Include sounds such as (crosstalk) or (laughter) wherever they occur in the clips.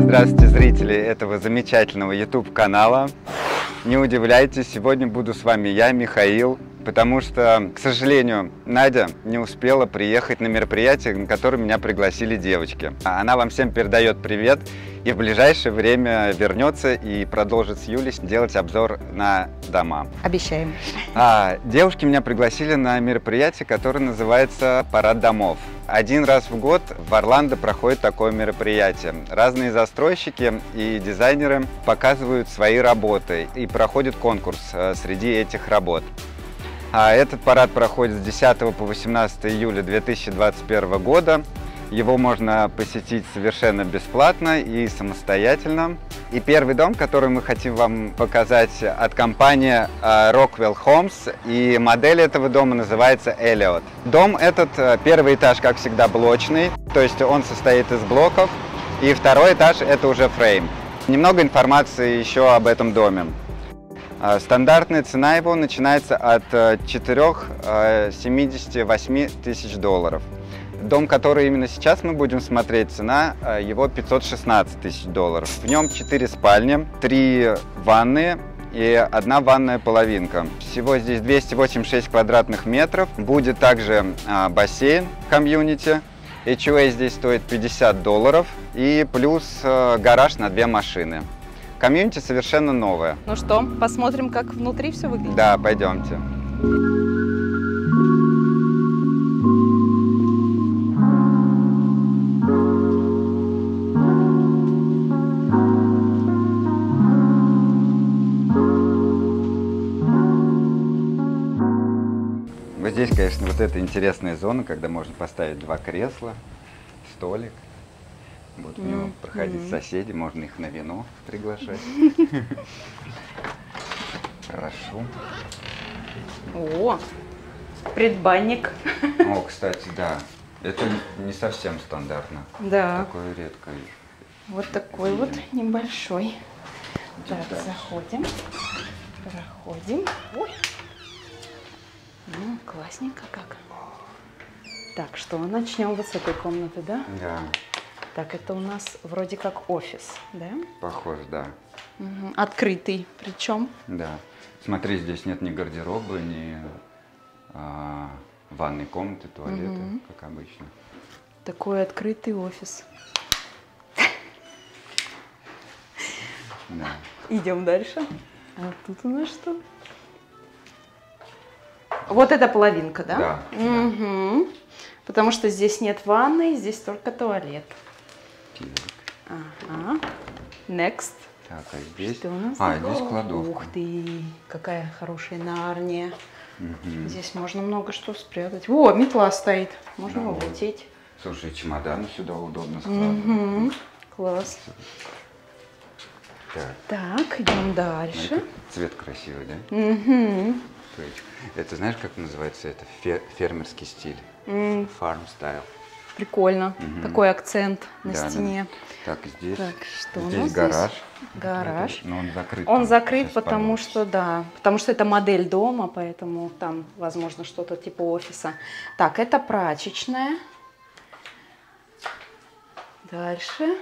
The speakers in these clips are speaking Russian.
Здравствуйте, зрители этого замечательного YouTube канала. Не удивляйтесь, сегодня буду с вами я, Михаил, потому что, к сожалению, Надя не успела приехать на мероприятие, на которое меня пригласили девочки. Она вам всем передает привет и в ближайшее время вернется и продолжит с Юлей делать обзор на дома. Обещаем. А, девушки меня пригласили на мероприятие, которое называется «Парад домов». Один раз в год в Орландо проходит такое мероприятие. Разные застройщики и дизайнеры показывают свои работы и проходит конкурс э, среди этих работ. А этот парад проходит с 10 по 18 июля 2021 года. Его можно посетить совершенно бесплатно и самостоятельно. И первый дом, который мы хотим вам показать от компании э, Rockwell Homes. И модель этого дома называется Elliot. Дом этот, э, первый этаж, как всегда, блочный. То есть он состоит из блоков. И второй этаж это уже фрейм. Немного информации еще об этом доме. Э, стандартная цена его начинается от 4-78 тысяч долларов. Дом, который именно сейчас мы будем смотреть, цена э, его 516 тысяч долларов. В нем 4 спальни, 3 ванны и одна ванная половинка. Всего здесь 286 квадратных метров. Будет также а, бассейн комьюнити. HOA здесь стоит 50 долларов и плюс а, гараж на две машины. Комьюнити совершенно новое. Ну что, посмотрим, как внутри все выглядит? Да, пойдемте. Вот здесь, конечно, вот эта интересная зона, когда можно поставить два кресла, столик. Будут мимо проходить соседи, можно их на вино приглашать. Хорошо. О, предбанник. О, кстати, да. Это не совсем стандартно. Да. Такое редко. Вот такой вот небольшой. Так, дальше. заходим. Проходим. Ой. Ну, классненько как. Так, что, начнем вот с этой комнаты, да? Да, Так, это у нас вроде как офис, да? похоже, да. Мгм. Открытый, причем. Да. Смотри, здесь нет ни гардероба, ни а, ванной комнаты, туалета, как обычно. Такой открытый офис. Да. Идем дальше. А тут у нас что? Вот эта половинка, да? Да, да. Мгм. Потому что здесь нет ванной, здесь только туалет. Телек. Ага. Next. Так, а здесь? Что у нас? А, здесь кладовка. Ух ты, какая хорошая нарния. Здесь можно много что спрятать. Во, метла стоит. Можно Ну вот. улететь. Слушай, чемоданы сюда удобно складывать. Мгм. Класс. Так, Так, идем дальше. как цвет красивый, да? Точно. Это знаешь, как называется? Это фе- фермерский стиль. Style. Прикольно. Мгм. Такой акцент на Да, да. стене. Так, здесь, Так, что у здесь нас гараж. здесь? Гараж. Но он закрыт. Он закрыт, потому получится. что, да, потому что это модель дома, поэтому там, возможно, что-то типа офиса. Так, это прачечная. Дальше.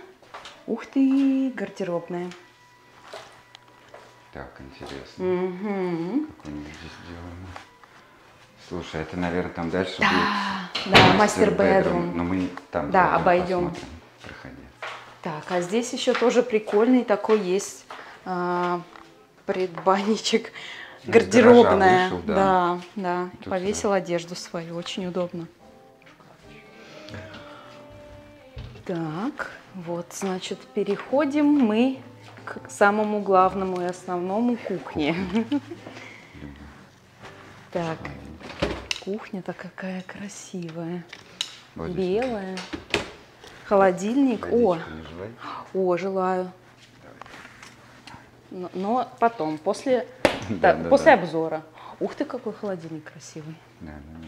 Ух ты, гардеробная. Так, интересно. Мгм. Как у них здесь сделано. Слушай, это, наверное, там дальше Да, будет да, мастер bedroom. Но мы там Да, обойдем. посмотрим. Проходи. Так, а здесь еще тоже прикольный такой есть а, предбанничек. Ну, с гаража Гардеробная. вышел, да. да, да. Тут Повесил одежду свою, очень удобно. Так, вот, значит, переходим мы к самому главному и основному кухне. (laughs) Так, кухня-то какая красивая. Здесь Белая. Холодильник. О, не желаете? о, желаю. Но, но потом, после, (laughs) да, да, после да. обзора. Ух ты, какой холодильник красивый. Да, да, да.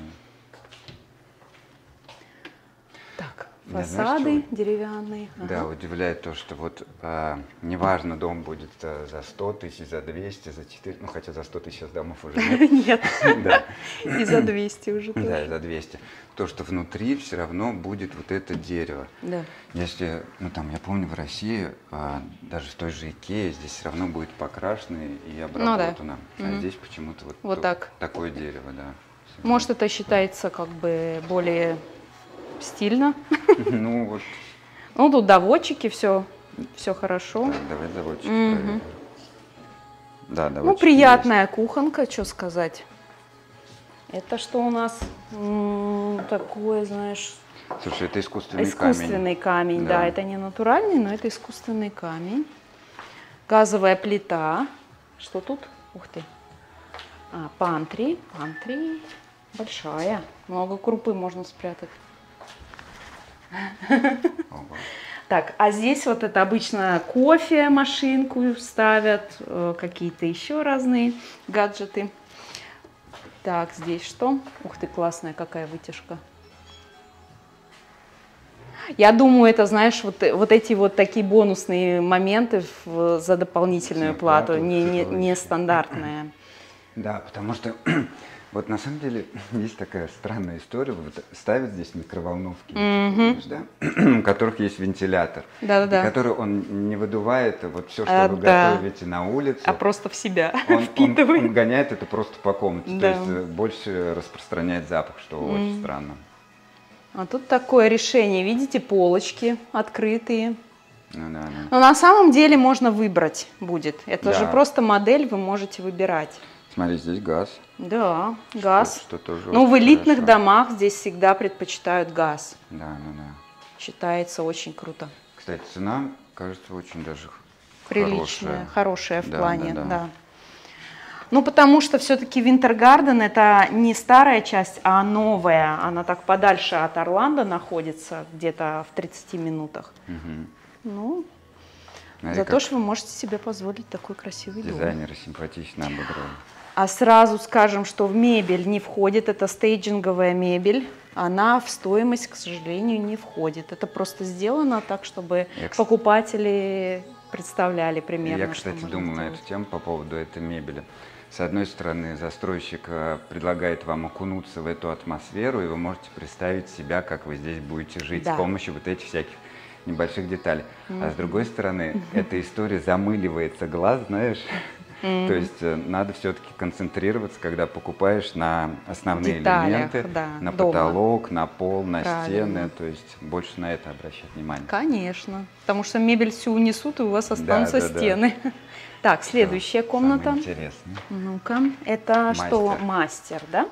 Так, Меня Фасады знаешь, деревянные. Да, удивляет то, что вот а, неважно, дом будет а, за 100 тысяч, за 200, за 4, ну хотя за 100 тысяч домов уже нет. (laughs) Нет, (laughs) Да, и за 200 уже (laughs) да, тоже. за 200. То, что внутри все равно будет вот это дерево. Да. Если, ну там, я помню, в России, а, даже в той же Икее, здесь все равно будет покрашено и да. обработано. А Мгм. здесь почему-то вот, Вот то- так. такое дерево, да. Может, это считается как бы более стильно. Ну вот, Ну, тут доводчики, все, все хорошо. так, давай Мгм. проверим. Да, Ну, доводчики приятная кухонка, что сказать. Это что у нас М, такое, знаешь. Слушай, это искусственный, камень. искусственный камень. да. Да. это не натуральный, но это искусственный камень. Газовая плита. Что тут? Ух ты. А, пантри. Пантри большая. Много крупы можно спрятать. Так, а здесь вот это обычно кофе, машинку ставят, э, какие-то еще разные гаджеты. Так, здесь что? Ух ты, классная какая вытяжка. Я думаю, это, знаешь, вот, э- вот эти вот такие бонусные моменты в- за дополнительную плату, не, не, не стандартная. Да, потому что вот на самом деле (laughs) есть такая странная история. Вот ставят здесь микроволновки, знаешь, да? (clears throat) у которых есть вентилятор. Да-да-да. И который он не выдувает вот все, А, что вы да. готовите на улице. А просто в себя (laughs) он, он- впитывает. он гоняет это просто по комнате. Да. То есть э, больше распространяет запах, что очень странно. А тут такое решение, видите, полочки открытые. Ну, да, да. Но на самом деле можно выбрать будет. Это Да. же просто модель, вы можете выбирать. Смотри, здесь газ. Да, газ. Что, что тоже Ну, в элитных хорошо. домах здесь всегда предпочитают газ. Да, да, да. Считается очень круто. Кстати, цена, кажется, очень даже Приличная, хорошая. хорошая в Да, плане, да, да. да. Ну, потому что все-таки Винтергарден это не старая часть, а новая. Она так подальше от Орландо находится, где-то в 30 минутах. Мгм. Ну, Смотри, зато как что вы можете себе позволить такой красивый дом. Дизайнеры симпатично обыграли. А сразу скажем, что в мебель не входит, это стейджинговая мебель. Она в стоимость, к сожалению, не входит. Это просто сделано так, чтобы Я, покупатели представляли примерно. Я, кстати, думал на эту тему по поводу этой мебели. С одной стороны, застройщик э, предлагает вам окунуться в эту атмосферу, и вы можете представить себя, как вы здесь будете жить Да. с помощью вот этих всяких небольших деталей. А с другой стороны, эта история замыливается глаз, знаешь. То есть э, надо все-таки концентрироваться, когда покупаешь на основные Деталях, элементы, да, на дома. потолок, на пол, на Правильно. стены. То есть больше на это обращать внимание. Конечно, потому что мебель всю унесут, и у вас Да, останутся да, да. стены. (laughs) Так, следующая комната. Самое интересное. Ну-ка, это что, Мастер. мастер, да?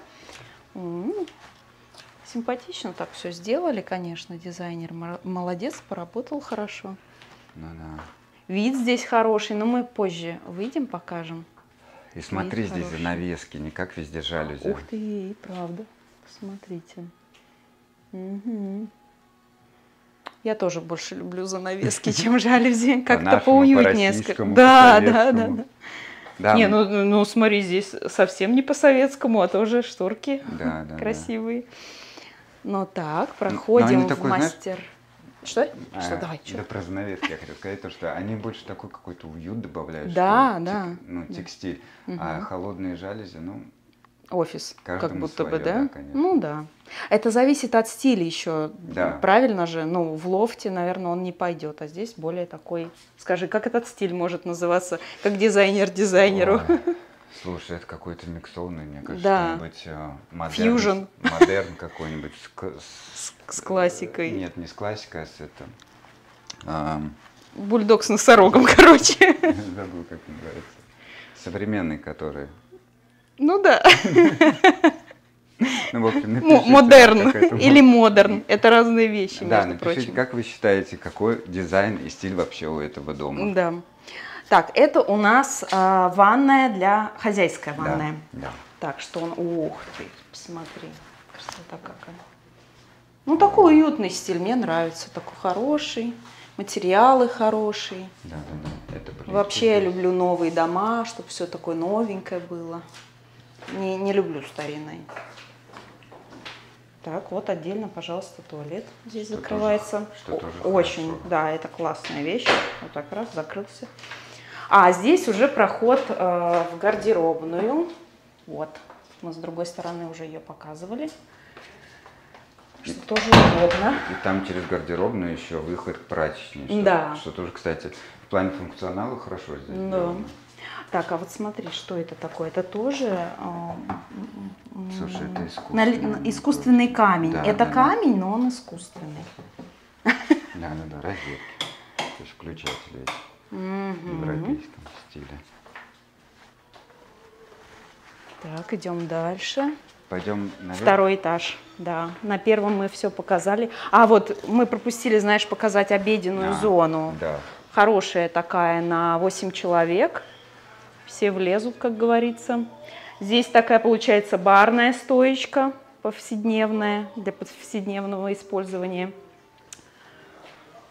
Симпатично так все сделали, конечно, дизайнер. Молодец, поработал хорошо. Ну да. Вид здесь хороший, но мы позже выйдем, покажем. И смотри, Вид здесь хороший. занавески, не как везде жалюзи. Ух ты, и правда. Посмотрите. Мгм. Я тоже больше люблю занавески, чем (laughs) жалюзи. Как-то поуютнее. Да, да, да, да. Да, Не, ну, ну ну, смотри, здесь совсем не по-советскому, а тоже шторки да, да, да. (laughs) красивые. Ну так, но проходим они в такой, знаешь, мастер. Что? А, Что, давай, Да что? про занавески я хотел сказать, то, что они больше такой какой-то уют добавляют. Да, да, тек- ну, да. текстиль. А холодные жалюзи, ну, Офис, как будто бы, своё, да? да, конечно. ну да. Это зависит от стиля еще. Да. Правильно же? Ну, в лофте, наверное, он не пойдет, а здесь более такой. Скажи, как этот стиль может называться? Как дизайнер дизайнеру? ой, слушай, это какой-то миксованный, мне кажется, Да. что-нибудь э, модерн. Фьюжн. Модерн какой-нибудь. с С, с классикой. Нет, не с классикой, а с это... ам, Бульдог с носорогом, (laughs) короче. (laughs) Забыл, как называется. Современный, который... Ну да. (laughs) Ну, в общем, напишите, Модерн или модерн. Это разные вещи, Да, между напишите, прочим. как вы считаете, какой дизайн и стиль вообще у этого дома? Да. Так, это у нас а, ванная для хозяйская Да, ванная. да. Так, что он... Ух ты, посмотри, красота какая. Ну, такой уютный стиль, мне нравится. Такой хороший, материалы хорошие. Да, да, да. Это принципе, Вообще я люблю новые дома, чтобы все такое новенькое было. Не, не люблю старинное. Так, вот отдельно, пожалуйста, туалет здесь Что закрывается. тоже- что тоже Очень, хорошо. да, это классная вещь. Вот так раз закрылся. А здесь уже проход э, в гардеробную. Вот, мы с другой стороны уже ее показывали. Что тоже удобно. И там через гардеробную еще выход к прачечной. Что, Да. Что тоже, кстати, в плане функционала хорошо здесь Да. сделано. Так, а вот смотри, что это такое? Это тоже э, Слушай, это искусственный. искусственный камень. Да, это да, да. камень, но он искусственный. Да, да, да, розетки. То есть включатели в европейском стиле. Так, идем дальше. Пойдем наверх. Второй этаж, да. На первом мы все показали. А вот мы пропустили, знаешь, показать обеденную А, зону. Да. Хорошая такая на 8 человек. Все влезут, как говорится. Здесь такая получается барная стоечка повседневная, для повседневного использования.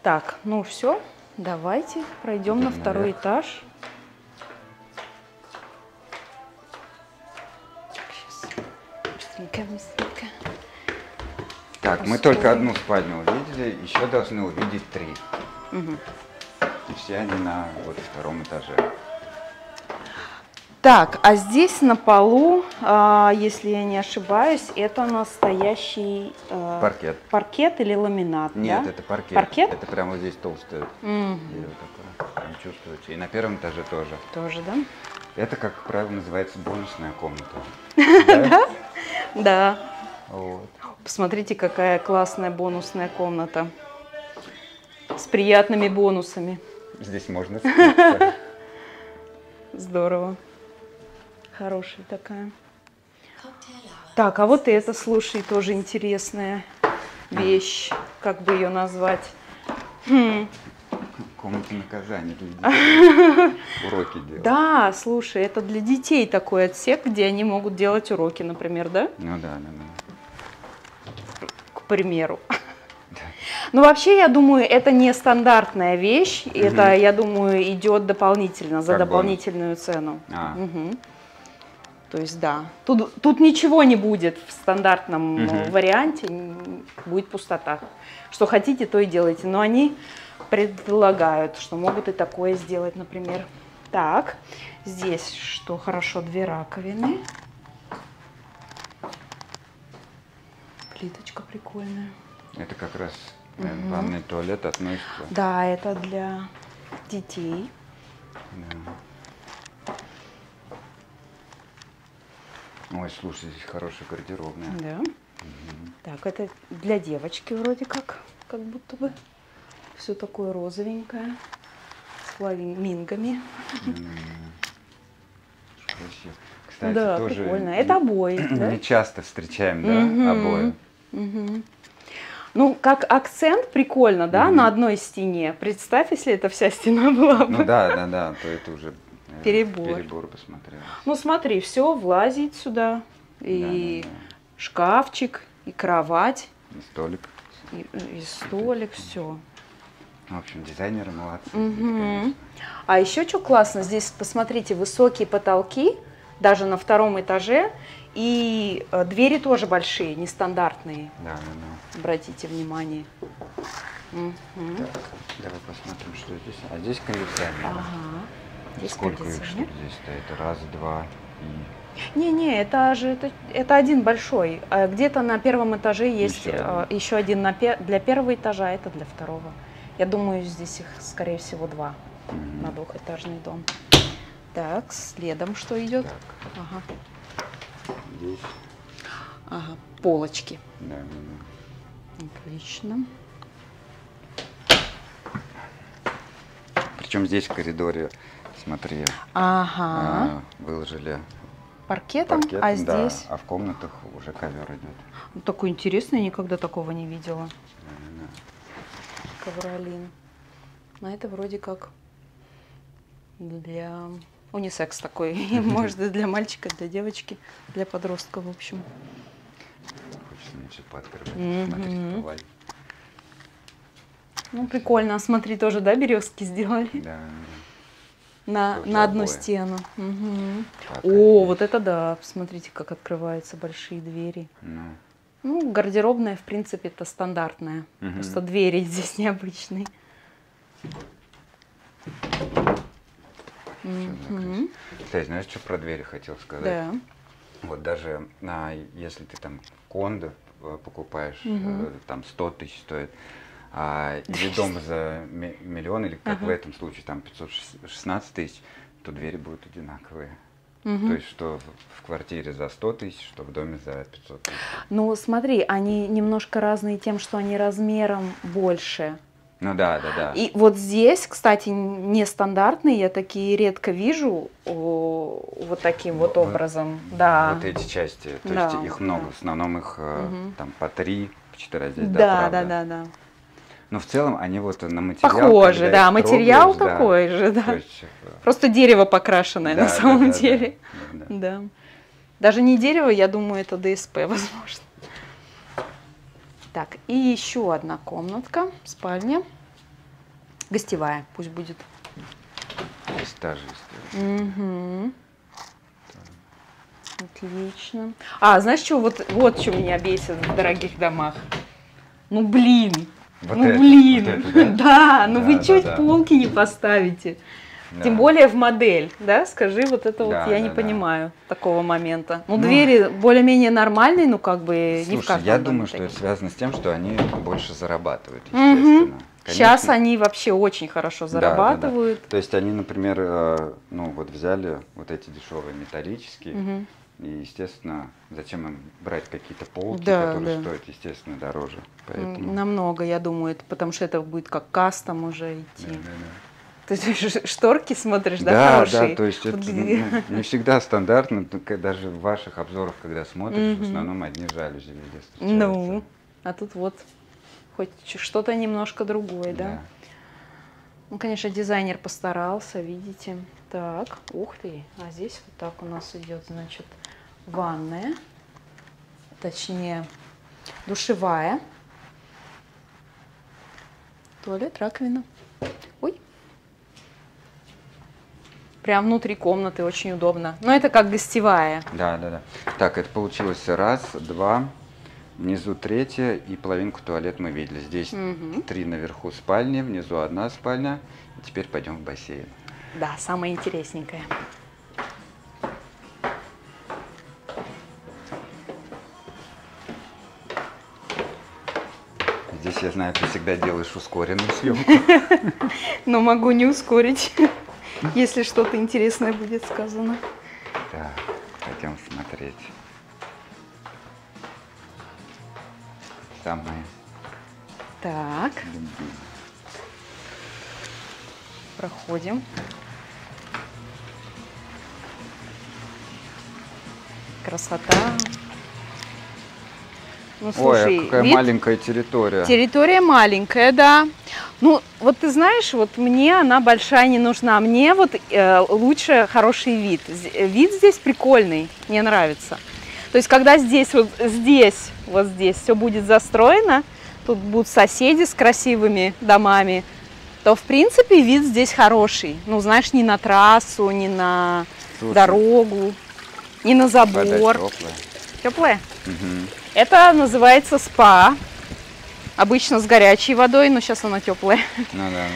Так, ну все, давайте пройдем на второй наверх. этаж. Быстренько, быстренько. Так, мы только одну спальню увидели, еще должны увидеть три. И все они на вот втором этаже. Так, а здесь на полу, а, если я не ошибаюсь, это настоящий э, Паркет. паркет или ламинат, Нет, да? это паркет. Паркет? Это прямо вот здесь толстое дерево такое. Чувствуете. И на первом этаже тоже. Тоже, да? Это, как правило, называется бонусная комната. (laughs) Да? Да. Посмотрите, какая классная бонусная комната. С приятными бонусами. Здесь можно. (laughs) Здорово. Хорошая такая. Так, а вот это, слушай, тоже интересная вещь. Как бы ее назвать? Хм. Комната наказания для детей. (laughs) Уроки делать. Да, слушай, это для детей такой отсек, где они могут делать уроки, например, да? Ну да, да, да. К примеру. Ну, вообще, я думаю, это не стандартная вещь. Это, я думаю, идет дополнительно, за Как бонус. дополнительную цену. А. Мгм. То есть, да. Тут, тут ничего не будет в стандартном э, варианте, будет пустота. Что хотите, то и делайте. Но они предлагают, что могут и такое сделать, например. Так, здесь что хорошо, две раковины. Плиточка прикольная. Это как раз э, ванный туалет относится. Да, это для детей. Да. Ой, слушай, здесь хорошая гардеробная. Да. Так, это для девочки вроде как, как будто бы. Все такое розовенькое, с фламингами. Красиво. Кстати, да, тоже прикольно. не- Это обои, (clears throat) да? Не часто встречаем, да, Мгм. обои. Мгм. Ну, как акцент прикольно, да, на одной стене. Представь, если это вся стена (laughs) была бы. Ну да, да, да, то это уже Перебор. Перебор посмотрел. Ну, смотри, все влазит сюда. И Да, да, шкафчик, и кровать, да. И столик. и, и столик, все. В общем, дизайнеры молодцы. здесь, конечно. А еще что классно, здесь, посмотрите, высокие потолки, даже на втором этаже, и э, двери тоже большие, нестандартные, Да, да, обратите внимание. Да. Так, давай посмотрим, что здесь. А здесь кондиционер. Ага. Здесь Сколько их штук здесь стоит? Раз, два и... Не-не, это же это, это один большой. А Где-то на первом этаже есть Еще э, один. еще один на для первого этажа, а это для второго. Я думаю, здесь их, скорее всего, два Мгм. на двухэтажный дом. Так, следом что идет? Так, Ага. здесь. ага, полочки. Да, да, да. Отлично. Причем здесь в коридоре, смотри, Ага. а, выложили Паркетом, паркет, а да, здесь а в комнатах уже ковер идет. Ну, такой интересный, никогда такого не видела. Да, да. Ковролин. А это вроде как для унисекс такой. (laughs) (laughs) Может, и для мальчика, для девочки, для подростка, в общем. Хочется все пооткрывать, бывает. Ну, прикольно. Смотри, тоже, да, березки сделали Да, на, Тоже на одну обои. стену. Так, О, вот это да. Посмотрите, как открываются большие двери. Ну, Ну, гардеробная, в принципе, это стандартная. Мгм. Просто двери здесь необычные. Кстати, знаешь, что про двери хотел сказать? Да. Вот даже а, если ты там кондо э, покупаешь, Мгм. э, там 100 тысяч стоит, а, или дом за ми- миллион, или как в Ага. этом случае, там 516 тысяч, то двери будут одинаковые. Мгм. То есть, что в- в квартире за 100 тысяч, что в доме за 500 тысяч. Ну, смотри, они немножко разные тем, что они размером больше. Ну да, да, да. И вот здесь, кстати, нестандартные, я такие редко вижу о, вот таким вот Вот- образом. Да. Вот эти части, то Да, есть их много, да. в основном их Мгм. там по три, по четыре, здесь, да, Да, да, правда. да, да. Но в целом они вот на материал. Похоже, когда да, материал трогаешь, да, такой же, да. есть, э, Просто дерево покрашенное да, на самом да, деле. да, да. Да. Даже не дерево, я думаю, это ДСП, (laughs) возможно. Так, и еще одна комнатка, спальня. Гостевая, пусть будет. Есть та же история. Мгм. Отлично. А, знаешь, что вот, вот что меня бесит в дорогих домах? Ну, блин. Вот ну, это, блин. вот это, да? (laughs) да? ну Да, вы да, чуть да. полки не поставите. Да. Тем более в модель, да? Скажи, вот это вот Да, я да, не да. понимаю такого момента. Ну, Ну. двери более-менее нормальные, ну, как бы не в Слушай, каждом я думаю, что такие. это связано с тем, что они больше зарабатывают, естественно. Сейчас Конечно. они вообще очень хорошо Да, да, да. зарабатывают. То есть они, например, э, ну вот взяли вот эти дешевые металлические, Мгм. И, естественно, зачем им брать какие-то полки, Да, которые да. стоят, естественно, дороже. Поэтому... Намного, я думаю, это, потому что это будет как кастом уже Да, идти. да, да. Ты ш- шторки смотришь, да, Да, хорошие? да, то есть это ну, ну, не всегда стандартно, даже в ваших обзорах, когда смотришь, в Мгм. основном одни жалюзи везде Ну, встречаются. а тут вот хоть что-то немножко другое, да? Ну, конечно, дизайнер постарался, видите. Так, ух ты, а здесь вот так у нас идет, значит, ванная, точнее, душевая, туалет, раковина. Ой. Прям внутри комнаты очень удобно. Но это как гостевая. Да, да, да. Так, это получилось раз, два, внизу третья и половинку туалет мы видели. Здесь Мгм. три наверху спальни, внизу одна спальня. И теперь пойдем в бассейн. Да, самое интересненькое. Здесь, я знаю, ты всегда делаешь ускоренную съемку. (laughs) Но могу не ускорить, (laughs) если что-то интересное будет сказано. Так, пойдем смотреть. Самое Так, проходим. Красота. Ну, Ой, слушай, а какая вид- маленькая территория. территория маленькая, да. Ну, вот ты знаешь, вот мне она большая не нужна. Мне вот э, лучше хороший вид. Вид здесь прикольный, мне нравится. То есть, когда здесь, вот здесь, вот здесь все будет застроено, тут будут соседи с красивыми домами, то, в принципе, вид здесь хороший. Ну, знаешь, не на трассу, не на Слушай, дорогу, не на Вода забор. теплая. Теплая? Мгм. Это называется спа. Обычно с горячей водой, но сейчас она теплая. Ну да, ну да.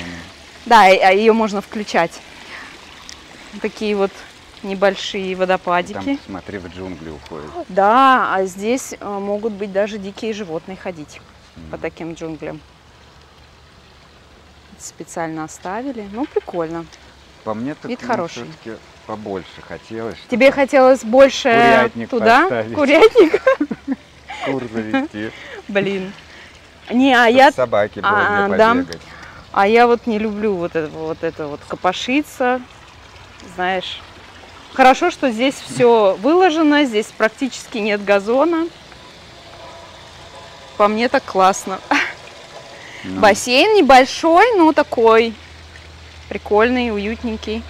Да, ее можно включать. Такие вот небольшие водопадики. Там, смотри, в джунгли уходит. Да, а здесь э, могут быть даже дикие животные ходить по таким джунглям. Специально оставили. Ну, прикольно. По мне так Вид хороший. все-таки побольше хотелось. Тебе хотелось больше Курятник туда? поставить. Курятник? (laughs) Кур завести. (laughs) Блин. Не, а я Собаки А, да. А я вот не люблю вот это вот, это вот копошиться, знаешь. Хорошо, что здесь все (laughs) выложено, здесь практически нет газона. По мне так классно. Ну, Бассейн небольшой, но такой прикольный, уютненький.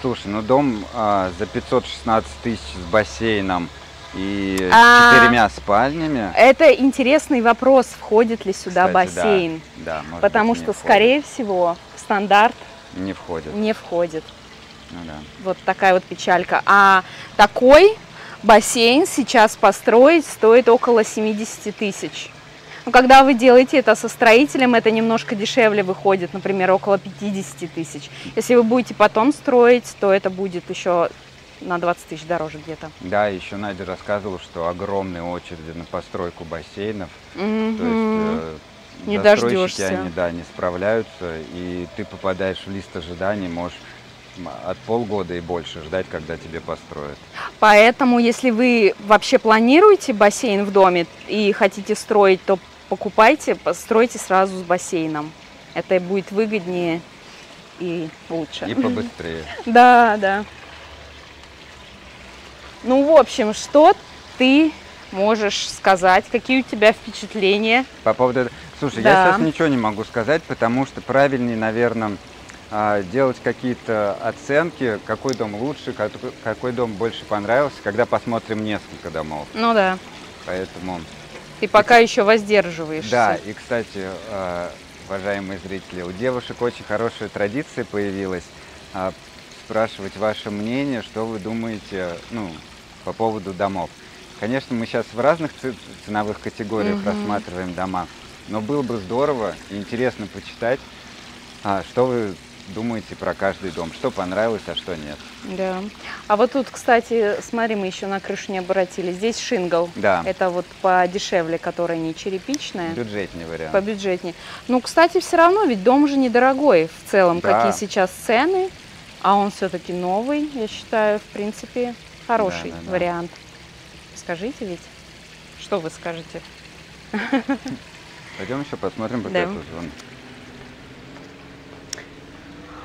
Слушай, ну дом а, за 516 тысяч с бассейном и А. четырьмя спальнями. Это интересный вопрос, входит ли сюда Кстати, да. бассейн. Да, может Потому быть, что, входит. скорее всего, в стандарт Не входит. не входит. Ну да. Вот такая вот печалька. А такой бассейн сейчас построить стоит около 70 тысяч. Но когда вы делаете это со строителем, это немножко дешевле выходит, например, около 50 тысяч. Если вы будете потом строить, то это будет еще на 20 тысяч дороже где-то. Да, еще Надя рассказывала, что огромные очереди на постройку бассейнов. Мгм. То есть э, Не дождешься. они, да, не справляются, и ты попадаешь в лист ожиданий, можешь от полгода и больше ждать, когда тебе построят. Поэтому, если вы вообще планируете бассейн в доме и хотите строить, то покупайте, постройте сразу с бассейном. Это будет выгоднее и лучше. И (laughs) побыстрее. Да, да. Ну, в общем, что ты можешь сказать? Какие у тебя впечатления? По поводу этого- Слушай, Да. я сейчас ничего не могу сказать, потому что правильнее, наверное, делать какие-то оценки, какой дом лучше, как- какой дом больше понравился, когда посмотрим несколько домов. Ну да, Поэтому, ты пока еще воздерживаешься. да, и, кстати, э, уважаемые зрители, у девушек очень хорошая традиция появилась а, спрашивать ваше мнение, что вы думаете, ну, по поводу домов. Конечно, мы сейчас в разных ценовых категориях Мгм. рассматриваем дома, но было бы здорово и интересно почитать, а, что вы думаете про каждый дом, что понравилось, а что нет. Да. А вот тут, кстати, смотри, мы еще на крышу не обратили. Здесь шингл. Да, Это вот подешевле, которая не черепичная. бюджетный вариант. побюджетнее. Ну, кстати, все равно, ведь дом уже недорогой в целом, Да. какие сейчас цены, а он все-таки новый, я считаю, в принципе, хороший Да, да, да. вариант. Скажите ведь, что вы скажете? Пойдем еще посмотрим, пока Да. тут вон.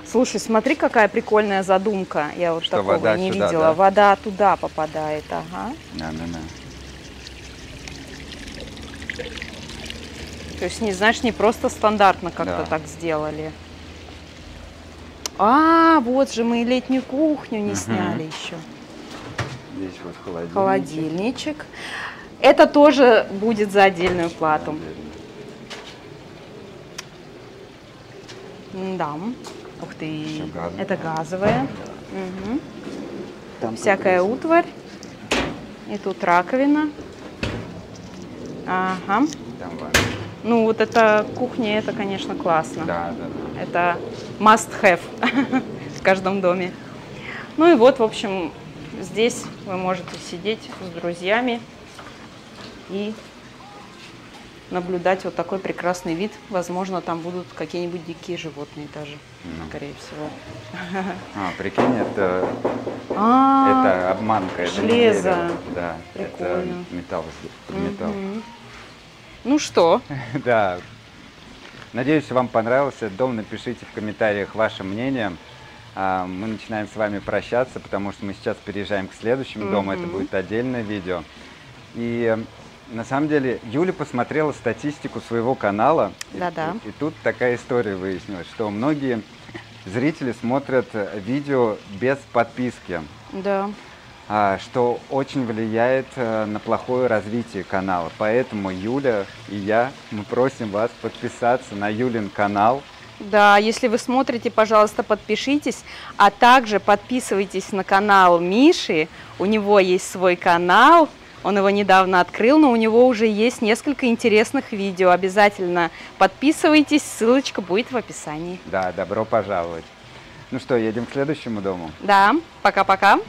Слушай, смотри, какая прикольная задумка. Я вот Что, такого вода не сюда, видела. да? Вода туда попадает, ага. Да, да, да. То есть, не знаешь, не просто стандартно как-то Да. так сделали. А, вот же мы и летнюю кухню не сняли еще. Здесь вот холодильник. Холодильничек. Это тоже будет за отдельную плату. Да. Ух ты. Газовое. Это газовая. Мгм. Там Всякая утварь. И тут раковина. Ага. Там ванна. Ну вот эта кухня, это, конечно, классно. Да, да, да. Это must have (laughs) в каждом доме. Ну и вот, в общем, здесь вы можете сидеть с друзьями и наблюдать вот такой прекрасный вид. Возможно, там будут какие-нибудь дикие животные даже, Ну. скорее всего. А, прикинь, это, (laughs) А, это обманка, это железо. дерево. Да, это Прикольно. металл, под металл. мгм. Ну что, (laughs) Да. Надеюсь, вам понравился дом. Напишите в комментариях ваше мнение. А, Мы начинаем с вами прощаться, потому что мы сейчас переезжаем к следующему дому. Это Мгм. будет отдельное видео. И э, на самом деле Юля посмотрела статистику своего канала. И- Да-да. И, и тут такая история выяснилась, что многие зрители смотрят видео без подписки. да, что очень влияет э, на плохое развитие канала. Поэтому Юля и я, мы просим вас подписаться на Юлин канал. да, если вы смотрите, пожалуйста, подпишитесь, а также подписывайтесь на канал Миши. У него есть свой канал, он его недавно открыл, но у него уже есть несколько интересных видео. Обязательно подписывайтесь, ссылочка будет в описании. Да, добро пожаловать. Ну что, едем к следующему дому. Да, пока-пока.